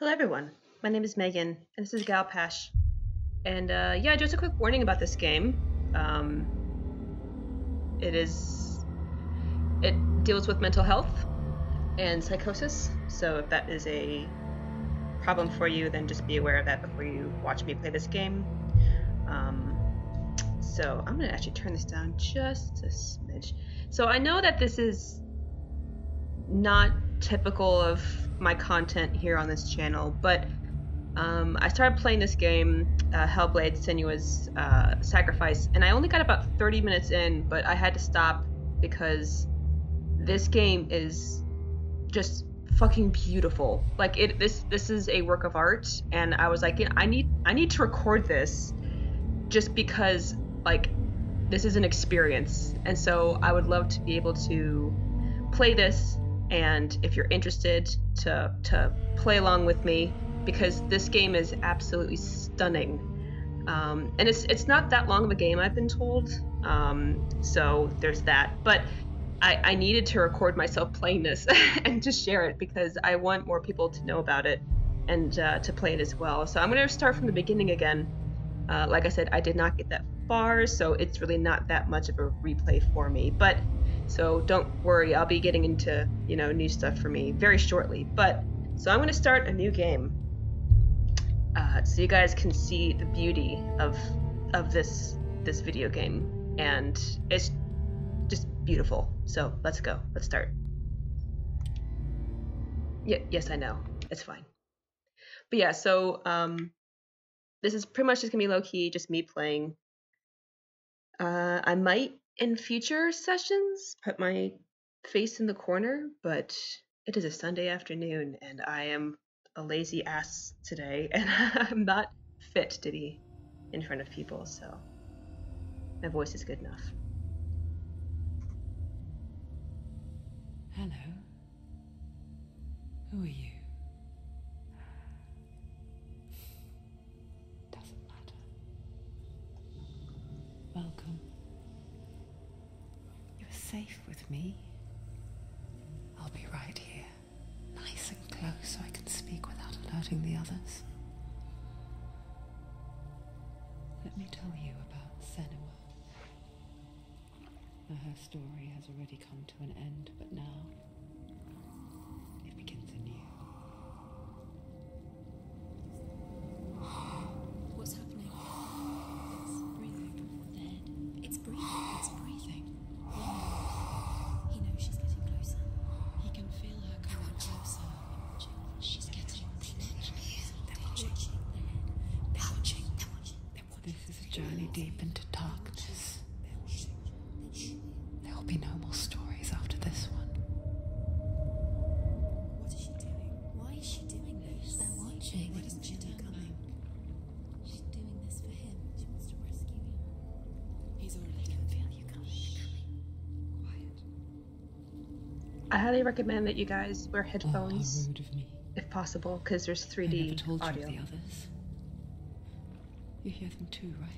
Hello everyone, my name is Megan, and this is Gal Pash. And uh, yeah, just a quick warning about this game. Um, it is, it deals with mental health and psychosis. So if that is a problem for you, then just be aware of that before you watch me play this game. Um, so I'm gonna actually turn this down just a smidge. So I know that this is not typical of my content here on this channel, but um, I started playing this game, uh, Hellblade Senua's uh, Sacrifice, and I only got about 30 minutes in, but I had to stop because this game is just fucking beautiful. Like it, this this is a work of art, and I was like, I need I need to record this, just because like this is an experience, and so I would love to be able to play this and if you're interested to to play along with me because this game is absolutely stunning. Um, and it's it's not that long of a game I've been told. Um, so there's that. But I, I needed to record myself playing this and to share it because I want more people to know about it and uh, to play it as well. So I'm going to start from the beginning again. Uh, like I said I did not get that far so it's really not that much of a replay for me. But so don't worry, I'll be getting into, you know, new stuff for me very shortly. But so I'm going to start a new game. Uh, so you guys can see the beauty of of this this video game and it's just beautiful. So let's go. Let's start. Yeah, yes, I know. It's fine. But yeah, so um this is pretty much just gonna be low key, just me playing. Uh, I might in future sessions put my face in the corner, but it is a Sunday afternoon and I am a lazy ass today and I'm not fit to be in front of people, so my voice is good enough. Hello. Who are you? Me. I'll be right here, nice and close so I can speak without alerting the others. Let me tell you about Senua. Her story has already come to an end, but now deep into darkness. There will be no more stories after this one. What is she doing? Why is she doing this? They're watching. Why doesn't she turn coming? She's doing this for him. She wants to rescue him. He's already can feel you coming. Quiet. I highly recommend that you guys wear Oh, how headphones rude of me. if possible because there's I never 3D told you audio. of the others. You hear them too, right?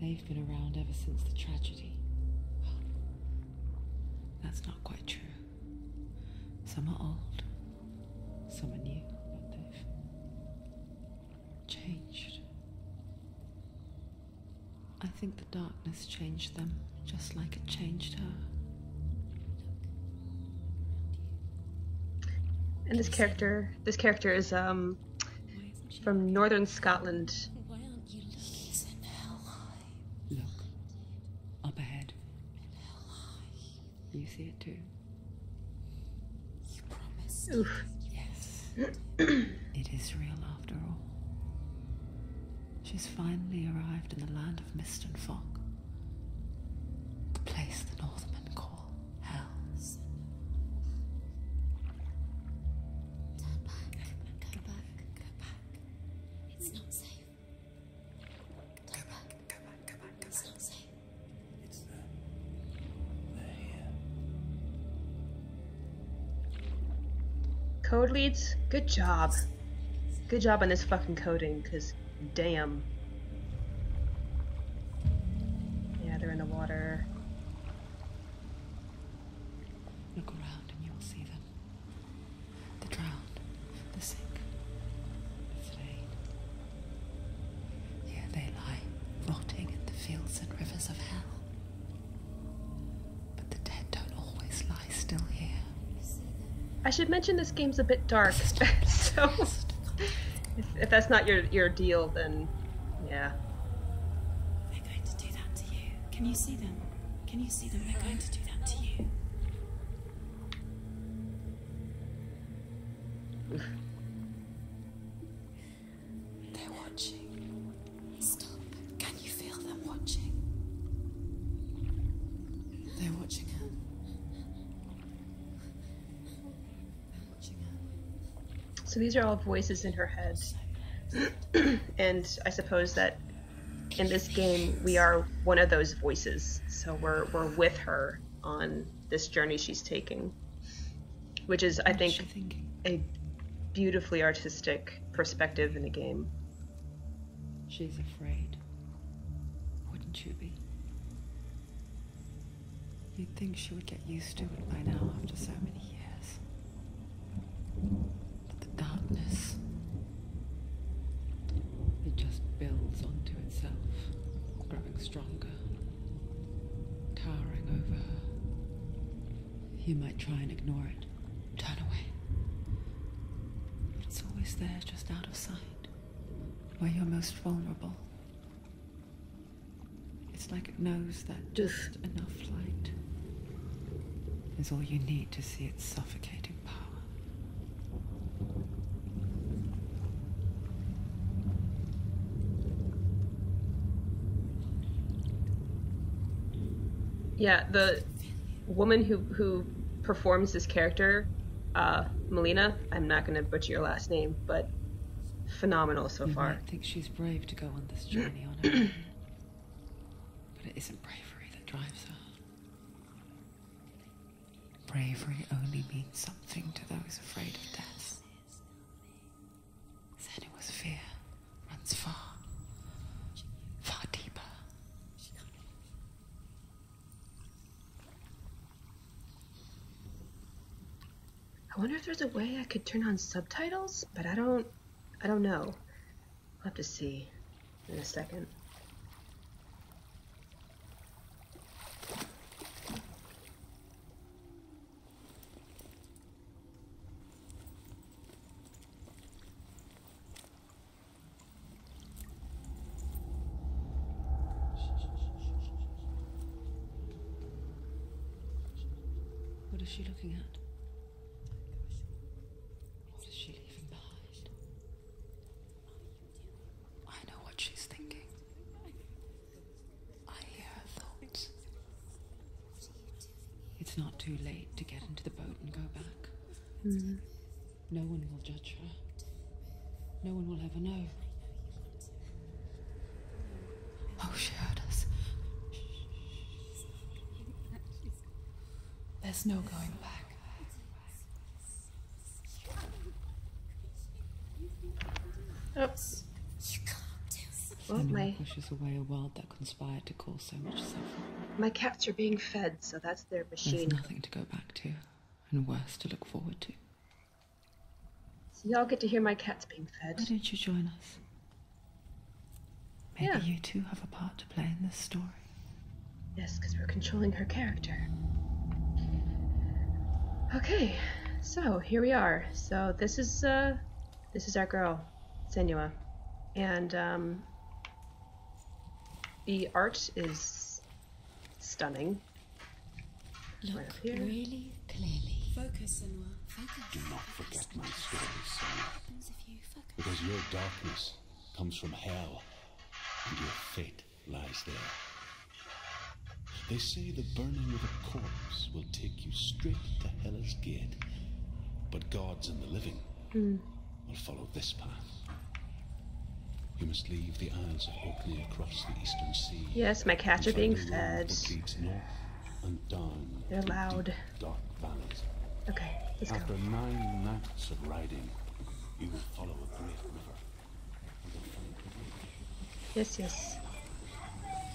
They've been around ever since the tragedy. Well, that's not quite true. Some are old, some are new, but they've changed. I think the darkness changed them, just like it changed her. And this character, this character is um from northern Scotland. Code leads, good job. Good job on this fucking coding, because damn. Should mention this game's a bit dark, so if, if that's not your your deal, then yeah. They're going to do that to you. Can you see them? Can you see them? They're going to do that to you. So these are all voices in her head, and I suppose that in this game we are one of those voices. So we're we're with her on this journey she's taking, which is I think a beautifully artistic perspective in the game. She's afraid. Wouldn't you be? You'd think she would get used to it by now after so many years. But the darkness. It just builds onto itself, growing stronger, towering over her. You might try and ignore it, turn away. It's always there, just out of sight where you're most vulnerable. It's like it knows that just enough light is all you need to see its suffocating power. Yeah, the woman who who performs this character, uh, Melina. I'm not going to butcher your last name, but phenomenal so you far. I think she's brave to go on this journey on her own, but it isn't bravery that drives her. Bravery only means something to those afraid of death. Senua's fear runs far deeper. I wonder if there's a way I could turn on subtitles, but I don't I don't know. I'll have to see in a second. What is she looking at? What is she leaving behind? I know what she's thinking. I hear her thoughts. It's not too late to get into the boat and go back. Hmm. No one will judge her. No one will ever know. Oh, she heard us. There's no going back. Oops. You can't do it. Pushes away a world that conspired to cause so much suffering. my cats are being fed, so that's their machine. There's nothing to go back to, and worse to look forward to. So y'all get to hear my cats being fed. Why don't you join us? Maybe Yeah. you two have a part to play in this story. Yes, because we're controlling her character. Okay, so here we are. So this is uh this is our girl, Senua. And um the art is stunning. Look Right up here. really clearly. Focus, Senua. Focus. Do not forget my stories, son, happens if you focus? because your darkness comes from hell, and your fate lies there. They say the burning of a corpse will take you straight to Hela's gate, but gods and the living hmm. will follow this path. You must leave the Isles of Orkney across the eastern sea. Yes, my cats are being find a road fed. North and down. They're loud. deep, dark valleys. Okay, let's go. After nine nights of riding, you will follow a great river. and will find the way. Yes, yes.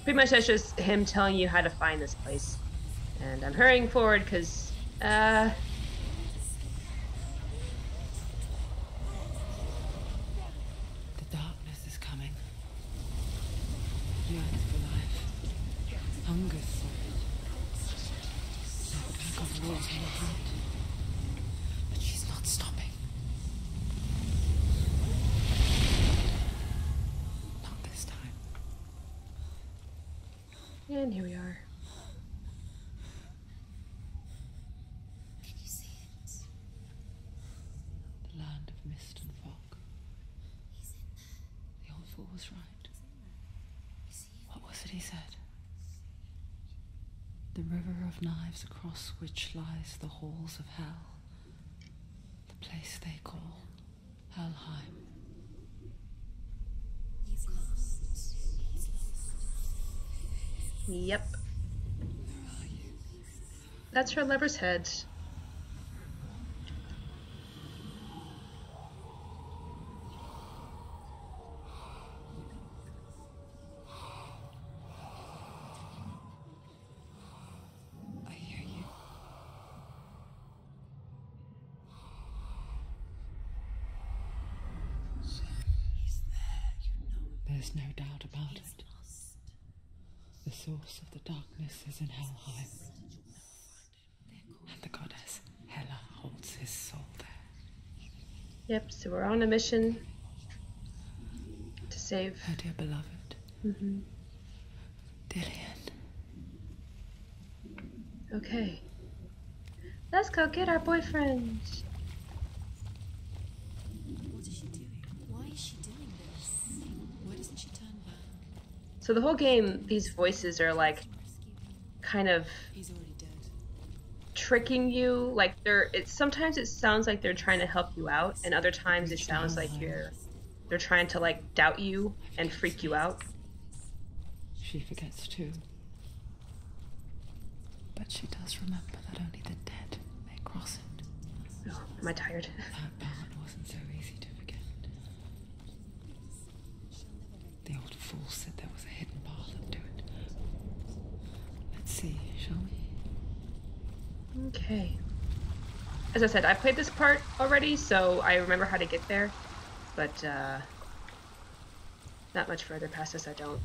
Pretty much that's just him telling you how to find this place. And I'm hurrying forward because, uh. The darkness is coming. Yearns for life. Hungers for it. Like a tug of war in the heart. But And here we are. Can you see it? The land of mist and fog. He's in there. The old fool was right. You see it? What was it he said? The river of across which lies the halls of hell. The place they call Helheim. He's lost. He's lost. Yep. That's her lover's head. I hear you. He's there, you know. There's no doubt about He's it. lost. The source of the darkness is in Helheim. And the goddess Hela holds his soul there. Yep, so we're on a mission to save. Her dear beloved, Mm-hmm. Dillion. Okay. Let's go get our boyfriend. What is she doing? Why is she doing this? Why doesn't she turn back? So the whole game, these voices are like kind of He's already dead. Tricking you. Like they're. It sometimes it sounds like they're trying to help you out, and other times it sounds like you're. They're trying to like doubt you and freak you out. She forgets too. But she does remember that only the dead may cross it. Oh, am I tired? That part wasn't so easy to forget. The old fool said there was a hidden path up to it. Let's see, shall we? Okay. As I said, I played this part already, so I remember how to get there, but uh, not much further past this. I don't.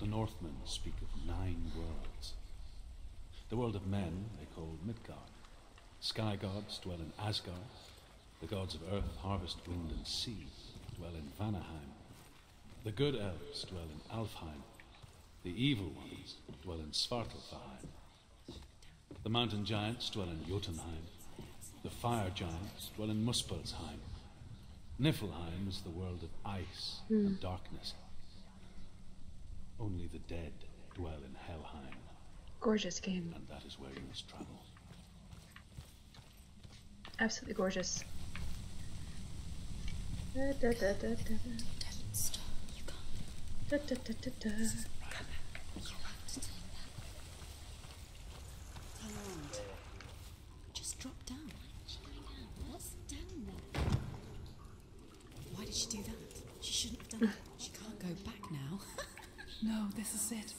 The Northmen speak of nine worlds. The world of men they call Midgard. Sky gods dwell in Asgard. The gods of earth, harvest, wind, and sea dwell in Vanaheim. The good elves dwell in Alfheim. The evil ones dwell in Svartalfheim. The mountain giants dwell in Jotunheim. The fire giants dwell in Muspelheim. Niflheim is the world of ice and hmm. darkness. Only the dead dwell in Helheim, Gorgeous game. and that is where you must travel. Absolutely gorgeous. Da, da, da, da, da, Don't stop. You can't. da, da, da, da, da. You have to take that. Turn around. Just drop down. What's down there? Why did she do that? She shouldn't have done that. She can't go back now. No, this is it.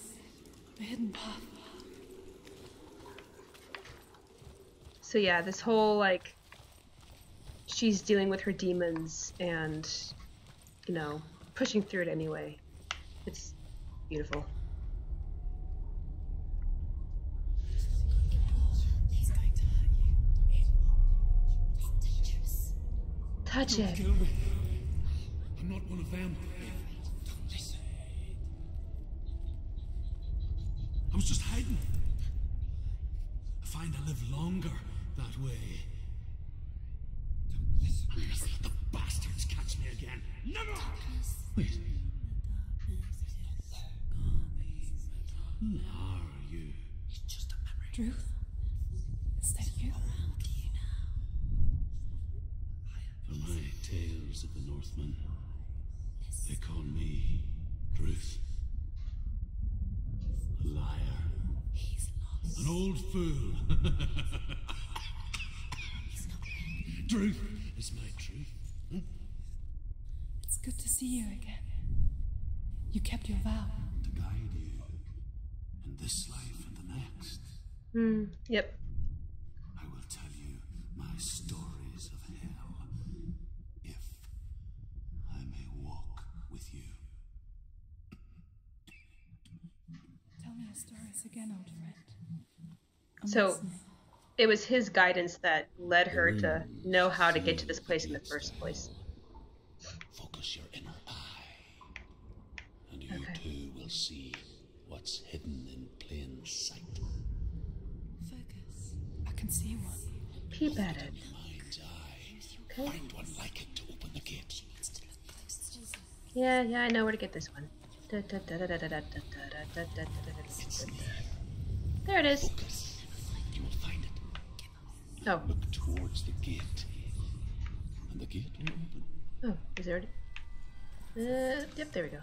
The hidden path. So yeah, this whole like she's dealing with her demons and you know, pushing through it anyway. It's beautiful. He's going to hurt you. It's dangerous. Touch it. Kill me. I'm not one. I was just hiding. I find I live longer that way. I'll never let the bastards catch me again. Never! Wait. Who are you? It's just a memory. Drew? Is that you? Around you now. For my tales of the Northmen, they call me Druth. A liar. He's lost. An old fool. He's truth is my truth. It's good to see you again. You kept your vow. To guide you in this life and the next. Hmm. Yep. I will tell you my stories of hell. If I may walk with you. Tell me your stories again, old friend. I'm So it was his guidance that led her to know how to get to this place in the first place. Focus your inner eye, and you Okay. too will see what's hidden in plain sight. Focus. I can see one. Peep at it. Okay. Find one like it to open the gate. Needs to look closer. Yeah, yeah, I know where to get this one. Da- da- da- Oh, Look towards the gate. And the gate will open. oh, is there? Uh, yep, there we go.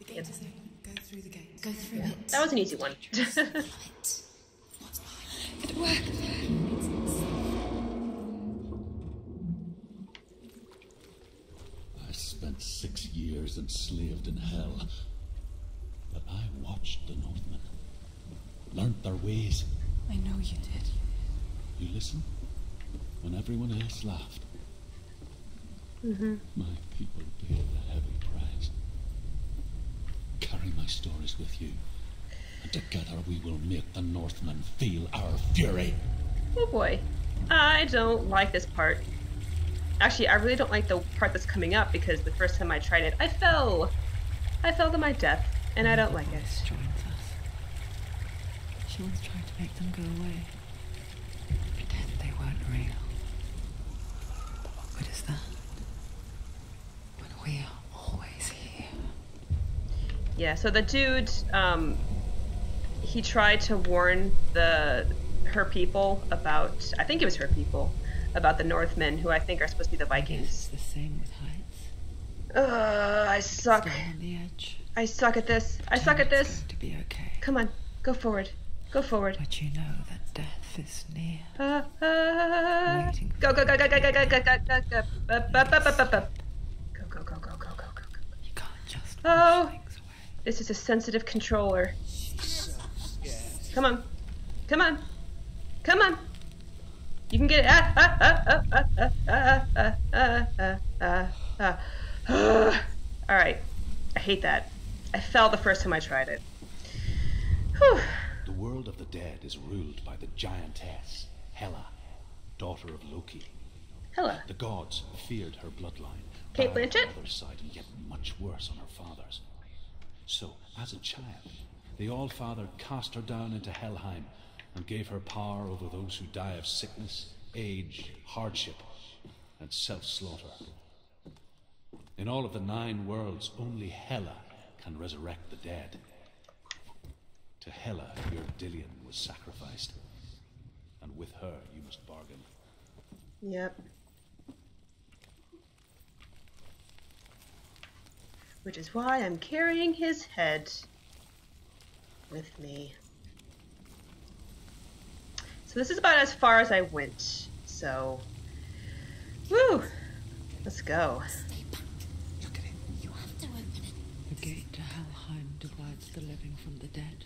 The gate is open. Go through the gate. Go through it. That was an easy one. Light. It worked. I spent six years enslaved in hell. But I watched the Northmen, learnt their ways. I know you did. You listen when everyone else laughed. Mm-hmm. My people paid a heavy price. Carry my stories with you, and together we will make the Northmen feel our fury. Oh boy. I don't like this part. Actually, I really don't like the part that's coming up because the first time I tried it, I fell. I fell to my death, and I don't like it. Voice joins us. She once tried to make them go away. Pretend they weren't real. But what good is that? When we are always here. Yeah, so the dude, um, he tried to warn the her people about. I think it was her people about the Northmen, who I think are supposed to be the Vikings. the same with heights. Ugh, I suck. On the edge. I suck at this. I suck at this. to be okay. Come on, go forward. Go forward. But you know that death is near. Ah, ah. Waiting for Go, go, go, go, go, go, go, go, go, go, go. Bup, bup, bup, bup, bup. Go, go, go, go, go, go, go, go. You can't just Oh. push things away. This is a sensitive controller. Come on. Come on. Come on. You can get it. Ah, ah, ah, ah, ah, ah, ah, ah, ah, ah, ah, ah. All right. I hate that. I fell the first time I tried it. Whew. The world of the dead is ruled by the giantess, Hela, daughter of Loki. Hela. The gods feared her bloodline. Cate on Blanchett? her side and yet much worse on her father's. So, as a child, the All-Father cast her down into Helheim and gave her power over those who die of sickness, age, hardship, and self-slaughter. In all of the nine worlds, only Hela can resurrect the dead. To Hela, your Dillion was sacrificed, and with her you must bargain. Yep. Which is why I'm carrying his head with me. So this is about as far as I went. So, woo! Let's go. Stay back. Look at it. You have to open it. The gate to Helheim divides the living from the dead.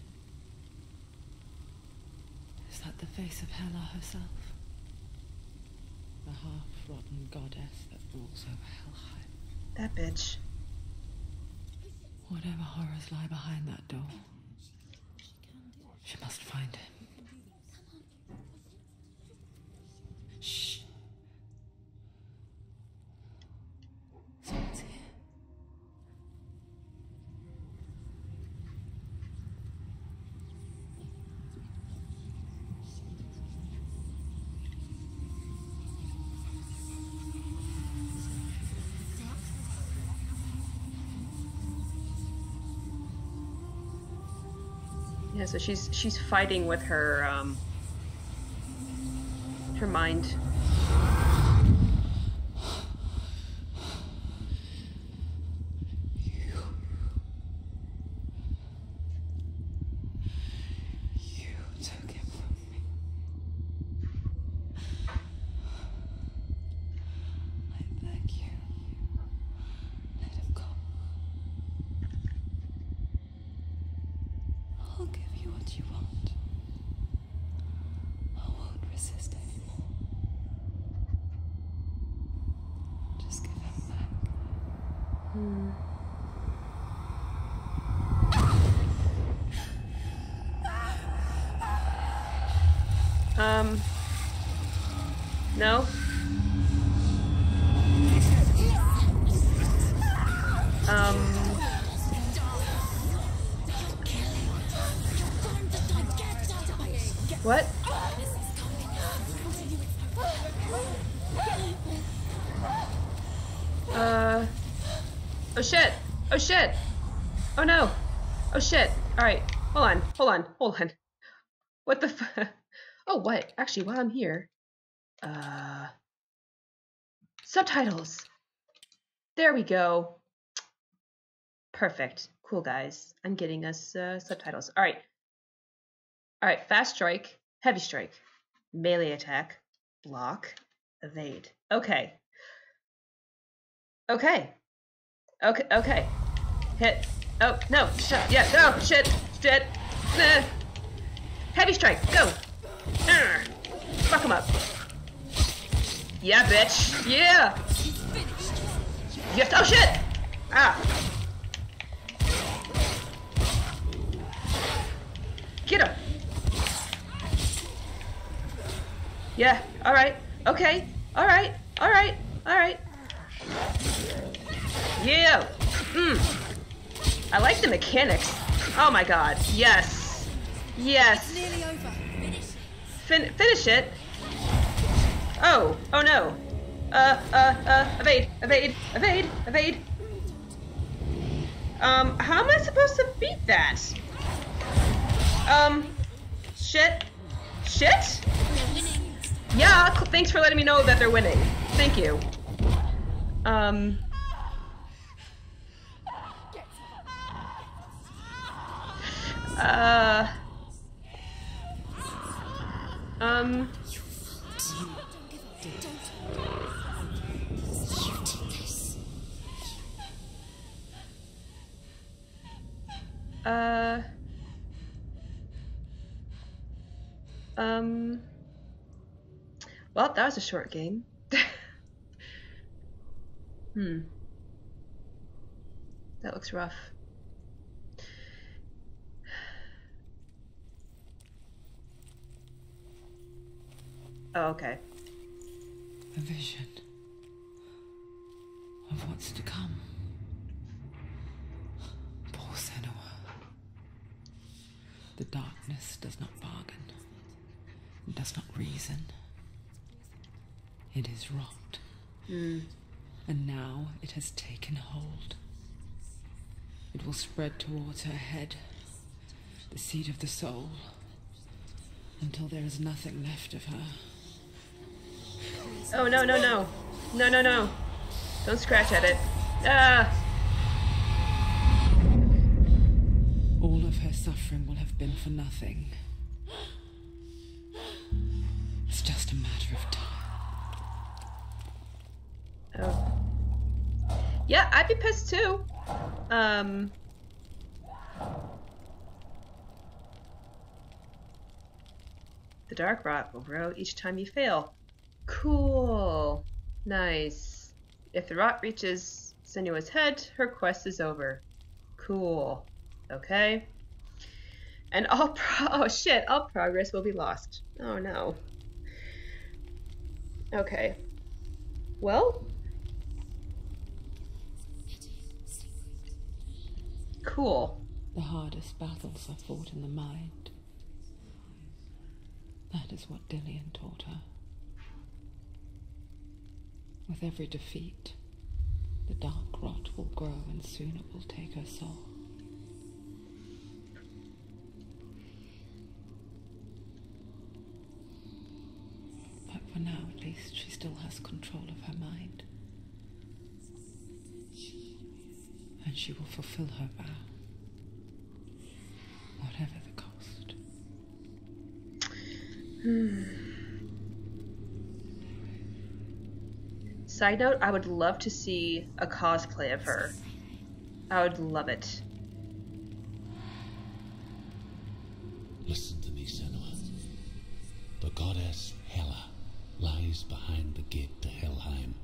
Is that the face of Hela herself? The half-rotten goddess that walks over Helheim. That bitch. Whatever horrors lie behind that door, she must find him. So she's she's fighting with her um her mind. You took him from me. I beg you. Let him go. I'll give you what you want. I won't resist anymore. Just give him back. Um No? Um. What? Uh. Oh shit! Oh shit! Oh no! Oh shit! Alright, hold on, hold on, hold on. What the f- Oh, what? Actually, while I'm here. Uh. Subtitles! There we go. Perfect. Cool, guys. I'm getting us uh, subtitles. Alright. Alright, fast strike, heavy strike, melee attack, block, evade. Okay. Okay. Okay, okay. Hit. Oh, no. Shit. Yeah, no. Shit. Shit. Nah. Heavy strike. Go. Fuck him up. Yeah, bitch. Yeah. Yes. Oh, shit. Ah. Get him. Yeah. All right. Okay. All right. All right. All right. Yeah. Mm. I like the mechanics. Oh my god. Yes. Yes. Fin- finish it. Oh. Oh no. Uh. Uh. Uh. Evade. Evade. Evade. Evade. Um. How am I supposed to beat that? Um. Shit. Shit. Yeah. Thanks for letting me know that they're winning. Thank you. Um. Uh. Um. Uh. Um. Well, that was a short game. hmm. That looks rough. Oh, okay. A vision of what's to come. Poor Senua. The darkness does not bargain, it does not reason. It is rot. Hmm. And now it has taken hold. It will spread towards her head, the seat of the soul, until there is nothing left of her. Oh no no no, no no no! Don't scratch at it. Ah! All of her suffering will have been for nothing. It's just a matter of time. Oh. Yeah, I'd be pissed too. Um. The dark rot will grow each time you fail. Cool. Nice. If the rot reaches Senua's head, her quest is over. Cool. Okay. And all pro- oh shit, all progress will be lost. Oh no. Okay. Well, cool. The hardest battles are fought in the mind. That is what Dillion taught her. With every defeat, the dark rot will grow and soon it will take her soul. But for now, at least, she still has control of her mind. And she will fulfill her vow. Whatever the cost. Hmm. Side note, I would love to see a cosplay of her. I would love it. Listen to me, Senua. The goddess Hela lies behind the gate to Helheim.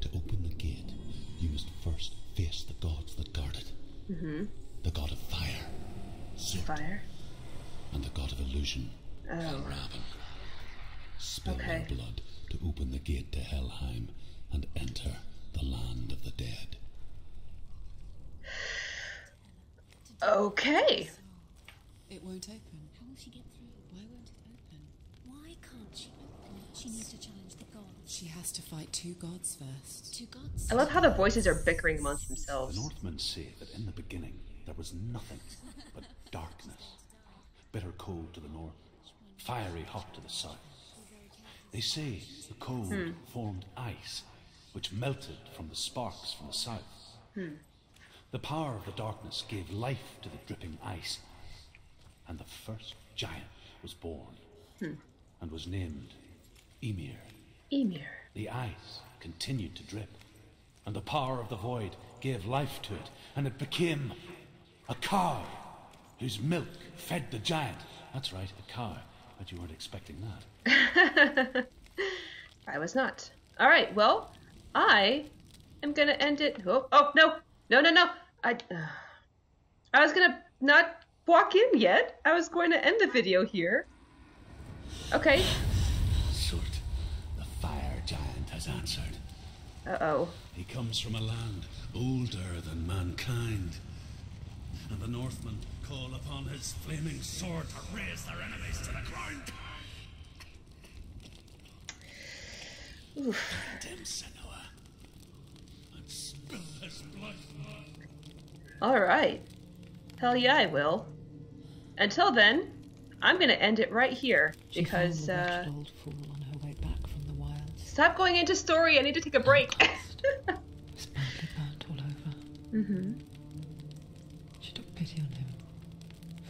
To open the gate, you must first face the gods that guard it. Mm-hmm. The god of fire, Surt, Fire. and the god of illusion, Oh. Raven. Spill Okay. blood to open the gate to Helheim and enter the land of the dead. Okay. It won't open. How will she get through? Why won't it open? Why can't she? Open it? She needs to challenge the gods. She has to fight two gods first. Two gods. I love how the voices are bickering amongst themselves. The. Northmen say that in the beginning there was nothing but darkness. Bitter cold to the north, fiery hot to the south. They say the cold hmm. formed ice, which melted from the sparks from the south. Hmm. The power of the darkness gave life to the dripping ice, and the first giant was born, hmm. and was named Ymir. Ymir. The ice continued to drip, and the power of the void gave life to it, and it became a cow whose milk fed the giant. That's right, a cow. But you weren't expecting that. I was not. All right. Well, I am gonna end it. Oh, oh no, no, no, no. I, uh, I was gonna not walk in yet. I was going to end the video here. Okay. Surt, the fire giant has answered. Uh oh. He comes from a land older than mankind. And the Northmen call upon his flaming sword to raze their enemies to the ground. Find him, Senua, and spill his blood. All right. Hell yeah, I will. Until then, I'm gonna end it right here because uh, old fool on her way back from the wilds. stop going into story. I need to take a break. was badly burnt all over. mm-hmm. She took pity on him,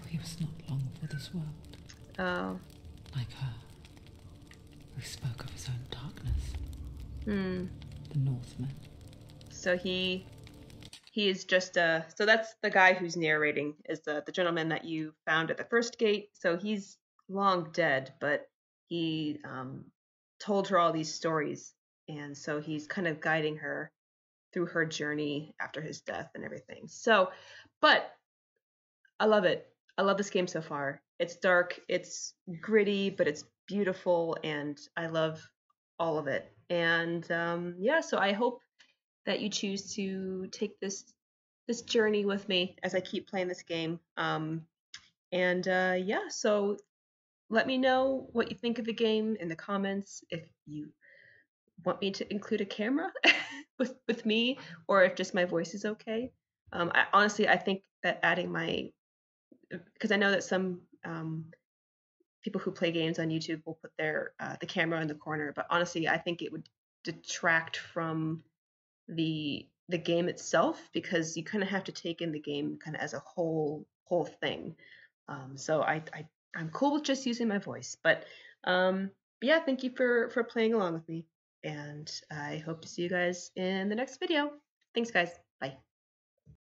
for he was not long for this world, Oh. like her, who spoke of his own darkness, Hmm. the Northmen. So he he is just a so that's the guy who's narrating is the the gentleman that you found at the first gate. So he's long dead, but he um told her all these stories and so he's kind of guiding her through her journey after his death and everything. So, but I love it. I love this game so far. It's dark, it's gritty, but it's beautiful and I love all of it. And um yeah, so I hope that you choose to take this this journey with me as I keep playing this game. Um, and uh, yeah, so let me know what you think of the game in the comments. If you want me to include a camera with with me, or if just my voice is okay. Um, I, honestly, I think that adding my because I know that some um, people who play games on YouTube will put their uh, the camera in the corner, but honestly, I think it would detract from the the game itself because you kind of have to take in the game kind of as a whole whole thing. Um, so I, I I'm cool with just using my voice, but um, but yeah, thank you for for playing along with me, and I hope to see you guys in the next video. Thanks, guys. Bye.